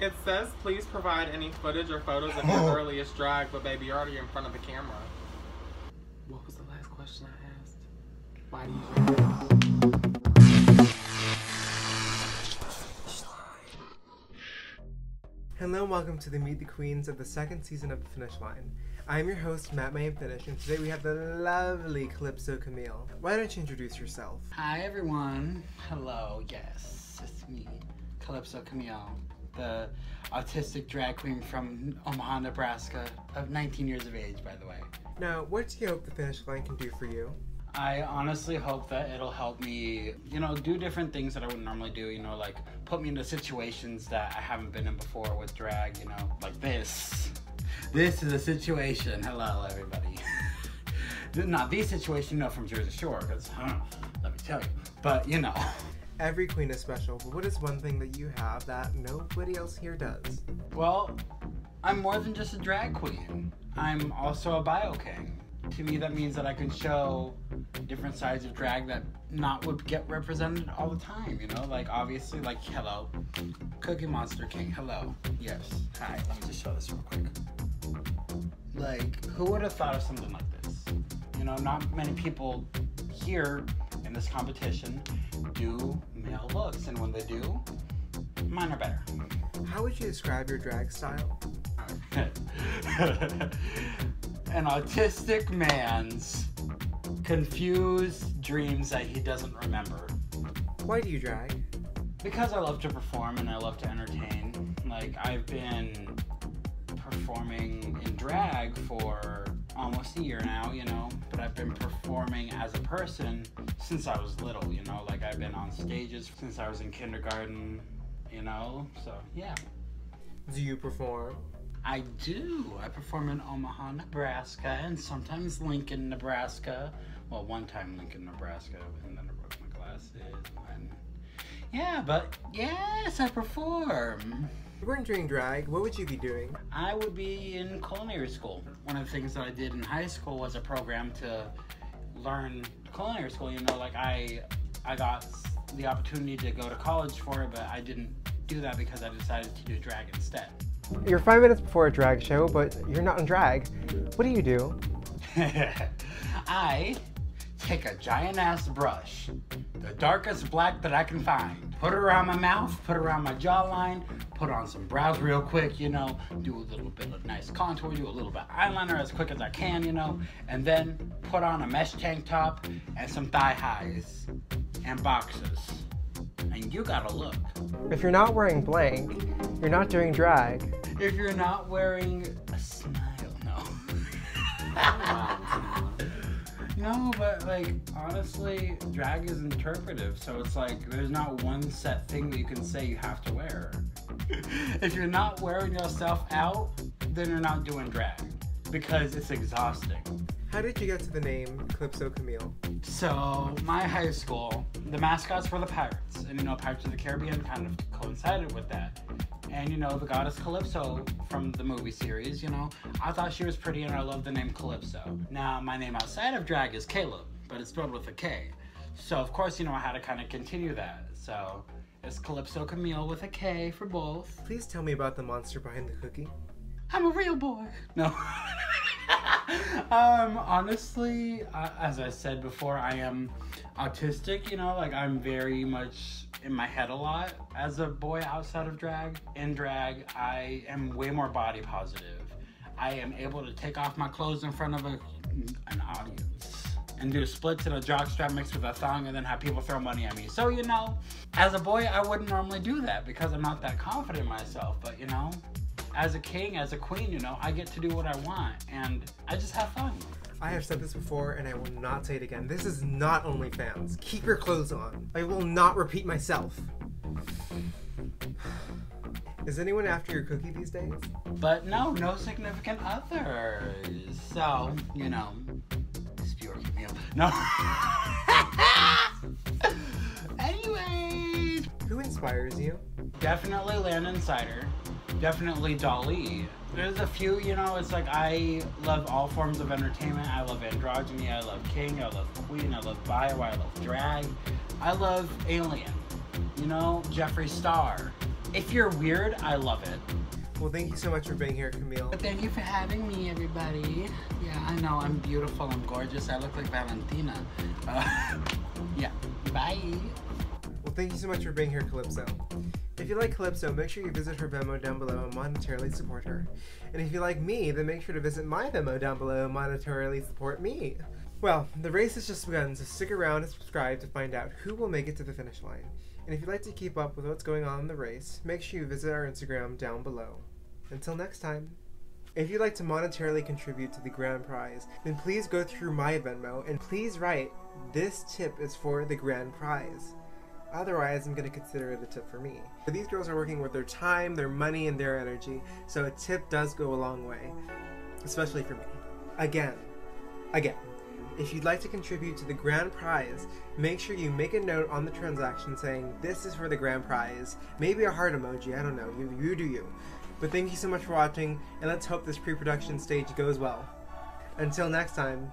It says please provide any footage or photos of your oh. earliest drag, but baby, you're already in front of the camera. What was the last question I asked? Why do you drag? Hello and welcome to the Meet the Queens of the second season of The Finnish Line. I am your host, Matt May Finnish, and today we have the lovely Kalypso Kamille. Why don't you introduce yourself? Hi everyone. Hello. Yes, it's me, Kalypso Kamille, the autistic drag queen from Omaha, Nebraska, of 19 years of age, by the way. Now, what do you hope The Finnish Line can do for you? I honestly hope that it'll help me, you know, do different things that I wouldn't normally do, you know, like put me into situations that I haven't been in before with drag, you know, like this. This is a situation. Hello, everybody. Not the situation, you know, from Jersey Shore, because, huh, let me tell you. But, you know. Every queen is special, but what is one thing that you have that nobody else here does? Well, I'm more than just a drag queen. I'm also a bio king. To me, that means that I can show different sides of drag that not would get represented all the time. You know, like obviously, like hello, Cookie Monster King. Hello, yes, hi. Let me just show this real quick. Like, who would have thought of something like this? You know, not many people here in this competition do male looks, and when they do, mine are better. How would you describe your drag style? An autistic man's confused dreams that he doesn't remember. Why do you drag? Because I love to perform and I love to entertain. Like, I've been performing in drag for almost a year now, you know, I've been performing as a person since I was little, you know, like I've been on stages since I was in kindergarten, you know, so yeah. Do you perform? I do. I perform in Omaha, Nebraska, and sometimes Lincoln, Nebraska. Well, one time Lincoln, Nebraska, and then I broke my glasses. And yeah, but yes, I perform. If you weren't doing drag, what would you be doing? I would be in culinary school. One of the things that I did in high school was a program to learn culinary school. You know, like I, I got the opportunity to go to college for it, but I didn't do that because I decided to do drag instead. You're five minutes before a drag show, but you're not in drag. What do you do? I take a giant ass brush, the darkest black that I can find, put it around my mouth, put it around my jawline, put on some brows real quick, you know, do a little bit of nice contour, do a little bit of eyeliner as quick as I can, you know, and then put on a mesh tank top and some thigh highs and boxes. And you gotta look. If you're not wearing blank, you're not doing drag. If you're not wearing a smile, no. no, but like honestly, drag is interpretive, so it's like there's not one set thing that you can say you have to wear. if you're not wearing yourself out, then you're not doing drag because it's exhausting. How did you get to the name Kalypso Kamille? So, my high school, the mascots were the pirates. And, you know, Pirates of the Caribbean kind of coincided with that. And, you know, the goddess Calypso from the movie series, you know, I thought she was pretty and I loved the name Calypso. Now, my name outside of drag is Kaleb, but it's spelled with a K. So, of course, you know, I had to kind of continue that. So, it's Kalypso Kamille with a K for both. Please tell me about the monster behind the cookie. I'm a real boy. No. um, honestly, uh, as I said before, I am autistic, you know, like I'm very much in my head a lot as a boy outside of drag. In drag, I am way more body positive. I am able to take off my clothes in front of a, an audience and do splits in a jockstrap mixed with a thong and then have people throw money at me. So, you know, as a boy, I wouldn't normally do that because I'm not that confident in myself, but you know, as a king, as a queen, you know, I get to do what I want and I just have fun. I have said this before and I will not say it again. This is not OnlyFans. Keep your clothes on. I will not repeat myself. Is anyone after your cookie these days? But no, no significant others. So, you know, No. Anyways, Who inspires you? definitely Landon Cider. Definitely Dolly. There's a few, you know, it's like I love all forms of entertainment. I love androgyny, I love king, I love queen, I love bio, I love drag. I love alien. You know, Jeffree Star. if you're weird, I love it. Well, thank you so much for being here, Kamille. But thank you for having me, everybody. Yeah, I know I'm beautiful. I'm gorgeous. I look like Valentina. Uh, yeah. Bye. Well, thank you so much for being here, Kalypso. If you like Kalypso, make sure you visit her Venmo down below and monetarily support her. And if you like me, then make sure to visit my Venmo down below and monetarily support me. Well, the race has just begun, so stick around and subscribe to find out who will make it to the finish line. And if you'd like to keep up with what's going on in the race, make sure you visit our Instagram down below. Until next time. If you'd like to monetarily contribute to the grand prize, then please go through my Venmo and please write, this tip is for the grand prize. Otherwise, I'm going to consider it a tip for me. But these girls are working with their time, their money, and their energy, so a tip does go a long way. Especially for me. Again. Again. If you'd like to contribute to the grand prize, make sure you make a note on the transaction saying, this is for the grand prize. Maybe a heart emoji, I don't know. You, you do you. But thank you so much for watching, and let's hope this pre-production stage goes well. Until next time,